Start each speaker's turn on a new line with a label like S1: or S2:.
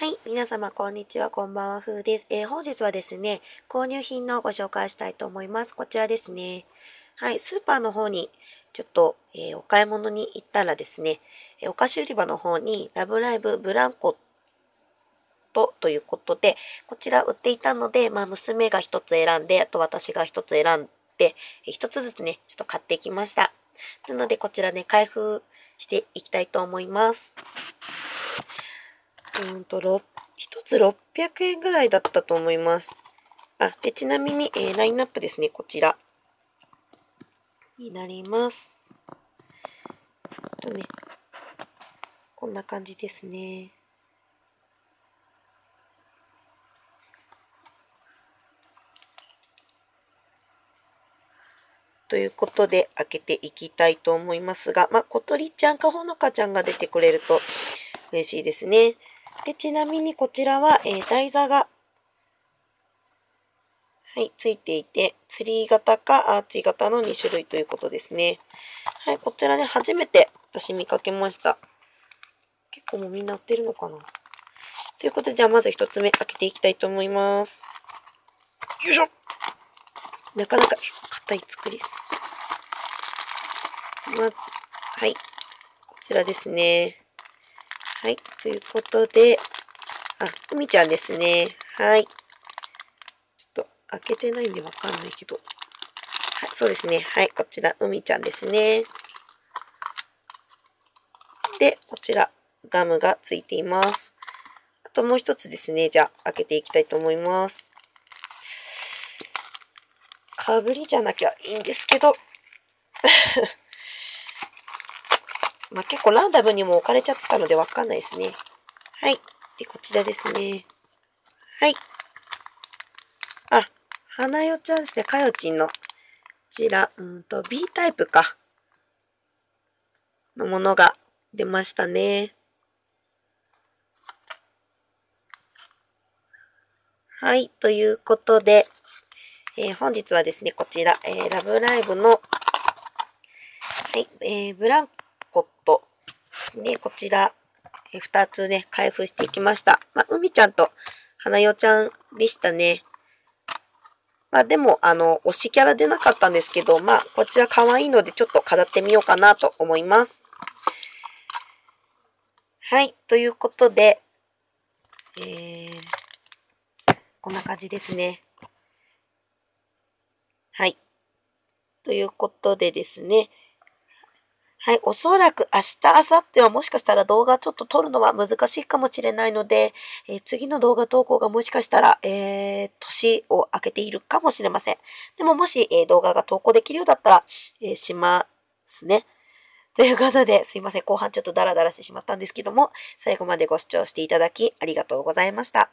S1: はい。皆様、こんにちは。こんばんは。ふうです。えー、本日はですね、購入品のご紹介したいと思います。こちらですね。はい。スーパーの方に、ちょっと、えー、お買い物に行ったらですね、えお菓子売り場の方に、ラブライブブランコトということで、こちら売っていたので、まあ、娘が一つ選んで、あと私が一つ選んで、一つずつね、ちょっと買ってきました。なので、こちらね、開封していきたいと思います。うんと、1つ600円ぐらいだったと思います。あ、で、ちなみに、えー、ラインナップですね、こちら。になります。とね、こんな感じですね。ということで、開けていきたいと思いますが、まあ、小鳥ちゃんかほのかちゃんが出てくれると嬉しいですね。で、ちなみにこちらは、えー、台座が、はい、ついていて、ツリー型かアーチ型の2種類ということですね。はい、こちらね、初めて私見かけました。結構もうみんな売ってるのかなということで、じゃあまず1つ目開けていきたいと思います。よいしょなかなか硬い作りです。まず、はい。こちらですね。はい。ということで、あ、海ちゃんですね。はい。ちょっと開けてないんでわかんないけど。はい、そうですね。はい。こちら、海ちゃんですね。で、こちら、ガムがついています。あともう一つですね。じゃあ、開けていきたいと思います。かぶりじゃなきゃいいんですけど。まあ、結構ランダムにも置かれちゃってたのでわかんないですね。はい。で、こちらですね。はい。あ、花代ちゃんですね。かよちんの。こちら、うんと、B タイプか。のものが出ましたね。はい。ということで、えー、本日はですね、こちら、えー、ラブライブの、はい、えー、ブランコットですね。こちら、え2つね、開封していきました。まあ、海ちゃんと花代ちゃんでしたね。まあでも、あの、推しキャラ出なかったんですけど、まあ、こちら可愛いのでちょっと飾ってみようかなと思います。はい、ということで、えー、こんな感じですね。はい。ということでですね、はい、おそらく明日、明後日はもしかしたら動画ちょっと撮るのは難しいかもしれないので、えー、次の動画投稿がもしかしたら、えー、年を明けているかもしれません。でももし、えー、動画が投稿できるようだったら、えしますね。ということで、すいません。後半ちょっとダラダラしてしまったんですけども、最後までご視聴していただきありがとうございました。